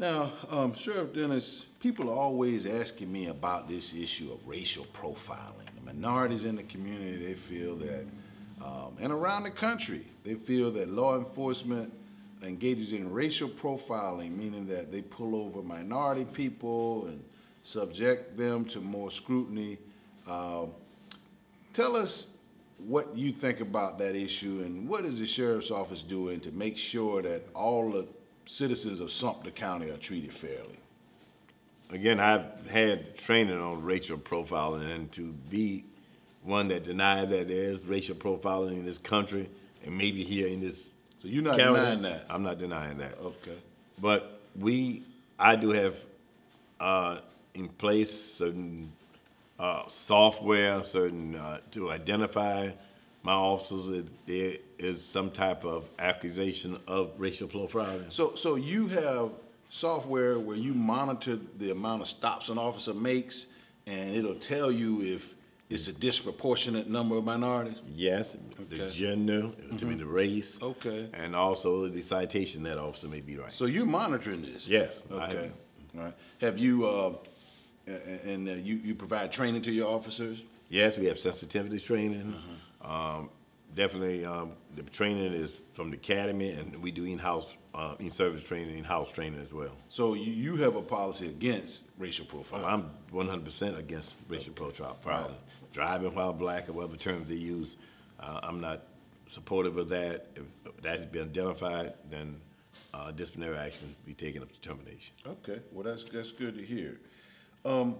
Now, um, Sheriff Dennis, people are always asking me about this issue of racial profiling. The minorities in the community, they feel that, um, and around the country, they feel that law enforcement engages in racial profiling, meaning that they pull over minority people and subject them to more scrutiny. Um, tell us what you think about that issue and what is the sheriff's office doing to make sure that all the citizens of Sumter County are treated fairly? Again, I've had training on racial profiling, and to be one that denies that there is racial profiling in this country, and maybe here in this So you're not county, denying that? I'm not denying that. Okay. But we, I do have uh, in place certain uh, software, certain uh, to identify my officers if there is some type of accusation of racial profiling. So, so you have software where you monitor the amount of stops an officer makes, and it'll tell you if it's a disproportionate number of minorities? Yes, the Okay. gender, to mean the race. Okay. And also the citation that officer may be right. So you're monitoring this? Yes, Okay, have. all right. Have you, uh, and uh, you, you provide training to your officers? Yes, we have sensitivity training. Um, definitely, um, the training is from the academy, and we do in-house, uh, in-service training, in-house training as well. So you, you have a policy against racial profiling? I'm one hundred percent against racial profiling. Driving while black or whatever terms they use, uh, I'm not supportive of that. If that's been identified, then, uh, disciplinary action be taken up to termination. Okay, well, that's, that's good to hear. Um,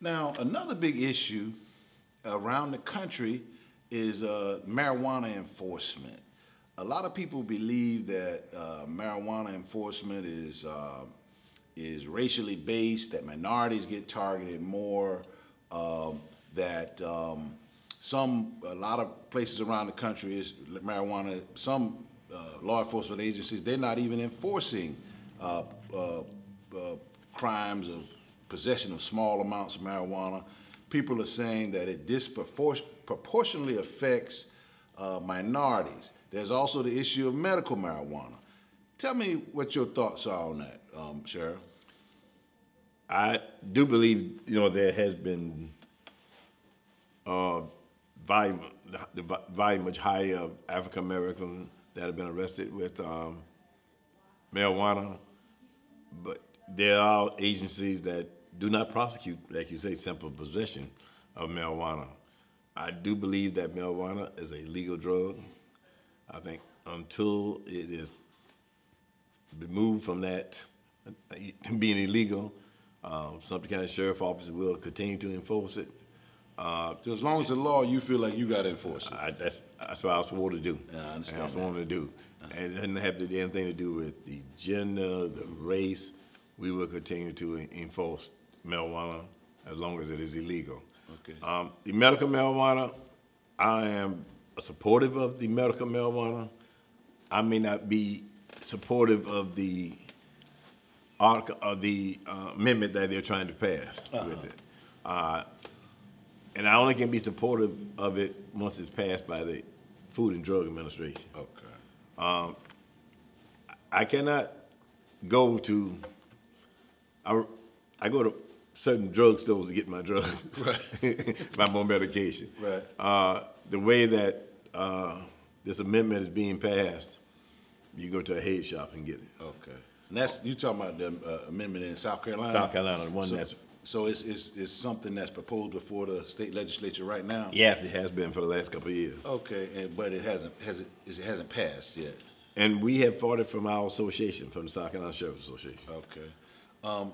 now, another big issue around the country is, uh, marijuana enforcement. A lot of people believe that, uh, marijuana enforcement is, uh, is racially based, that minorities get targeted more, um, that, um, some, a lot of places around the country is marijuana, some, uh, law enforcement agencies, they're not even enforcing, uh, uh, crimes of possession of small amounts of marijuana. People are saying that it disproportionately affects uh, minorities. There's also the issue of medical marijuana. Tell me what your thoughts are on that, um, Sheriff. I do believe, you know, there has been, uh, volume, the volume much higher of African Americans that have been arrested with, um, marijuana. But there are agencies that do not prosecute, like you say, simple possession of marijuana. I do believe that marijuana is a legal drug. I think until it is removed from that uh, being illegal, um, Sumter County Sheriff Office will continue to enforce it. Uh, So as long as the law, you feel like you got to enforce it. I, that's, that's what I was sworn to do. Yeah, I understand I was sworn to do. And it doesn't have to, do anything to do with the gender, the race. We will continue to enforce marijuana as long as it is illegal. Okay. Um, the medical marijuana, I am supportive of the medical marijuana. I may not be supportive of the article, of the uh, amendment that they're trying to pass with it. Uh, and I only can be supportive of it once it's passed by the Food and Drug Administration. Okay. I cannot go to, I, I go to certain drug stores to get my drugs. right. my more medication. Right. Uh, the way that, uh, this amendment is being passed, you go to a head shop and get it. Okay. And that's, you talking about the uh, amendment in South Carolina? South Carolina, the one So- that's- So it's, it's, it's something that's proposed before the state legislature right now? Yes, it has been for the last couple of years. Okay, and, but it hasn't, has it, it hasn't passed yet? And we have fought it from our association, from the South Carolina Sheriff's Association. Okay. Um,